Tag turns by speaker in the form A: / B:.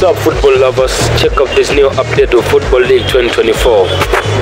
A: What's up, football lovers? Check out this new update of Football League 2024.